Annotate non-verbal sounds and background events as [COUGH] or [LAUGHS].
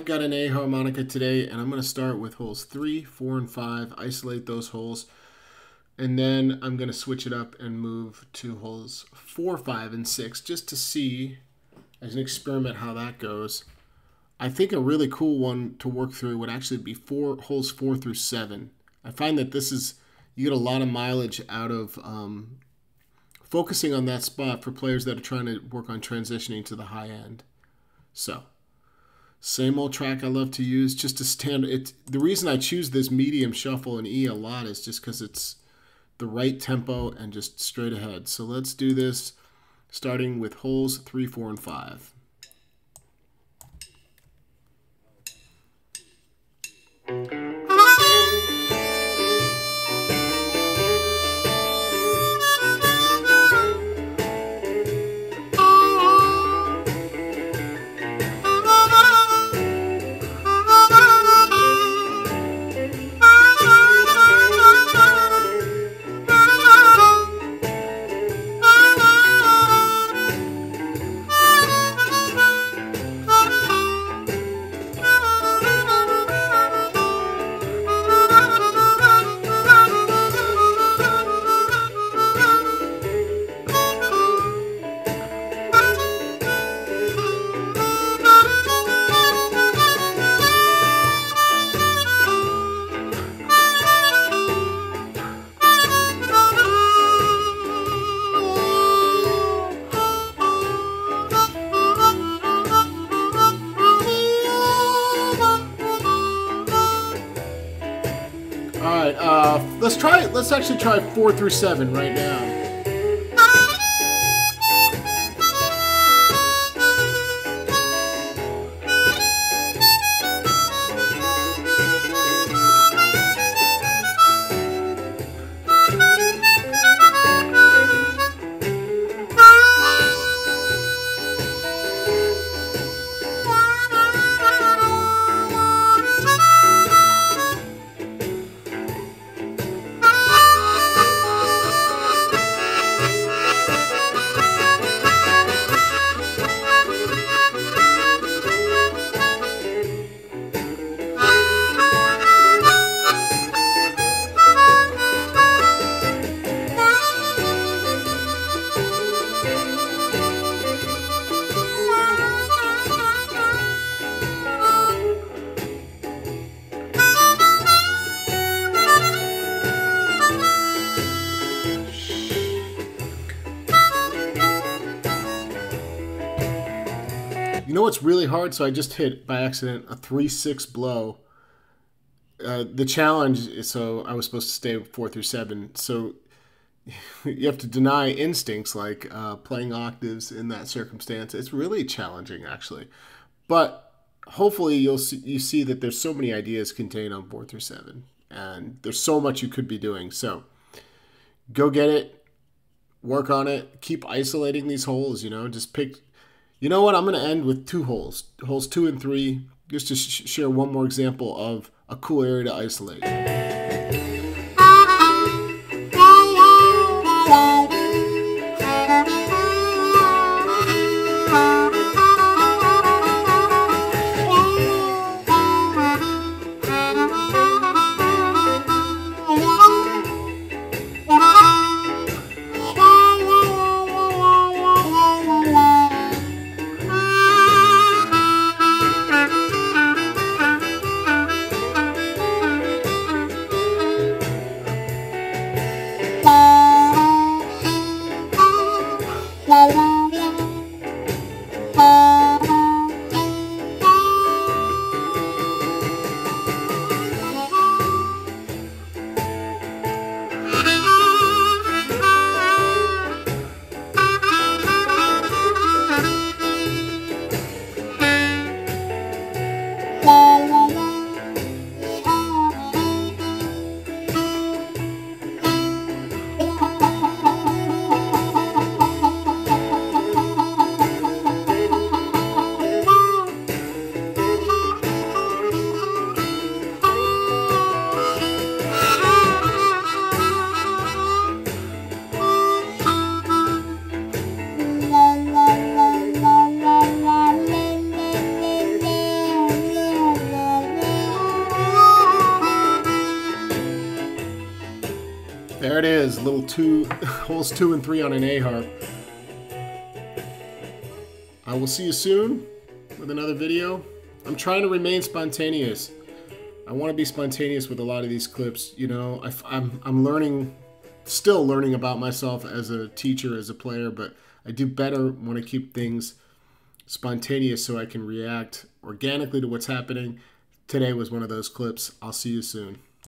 have got an A harmonica today, and I'm going to start with holes 3, 4, and 5, isolate those holes, and then I'm going to switch it up and move to holes 4, 5, and 6 just to see, as an experiment, how that goes. I think a really cool one to work through would actually be four holes 4 through 7. I find that this is, you get a lot of mileage out of um, focusing on that spot for players that are trying to work on transitioning to the high end. So, same old track I love to use just to stand it. The reason I choose this medium shuffle in E a lot is just because it's the right tempo and just straight ahead. So let's do this starting with holes three, four, and five. Uh, let's try. Let's actually try four through seven right now. You know what's really hard? So I just hit by accident a three six blow. Uh, the challenge is so I was supposed to stay four through seven. So [LAUGHS] you have to deny instincts like uh, playing octaves in that circumstance. It's really challenging, actually. But hopefully you'll see, you see that there's so many ideas contained on four through seven, and there's so much you could be doing. So go get it, work on it, keep isolating these holes. You know, just pick. You know what? I'm going to end with two holes, holes two and three, just to sh- share one more example of a cool area to isolate. It is, little two [LAUGHS] holes two and three on an A harp. I will see you soon with another video. I'm trying to remain spontaneous. I want to be spontaneous with a lot of these clips. You know, I, I'm I'm learning, still learning about myself as a teacher, as a player, but I do better when I keep things spontaneous so I can react organically to what's happening. Today was one of those clips. I'll see you soon.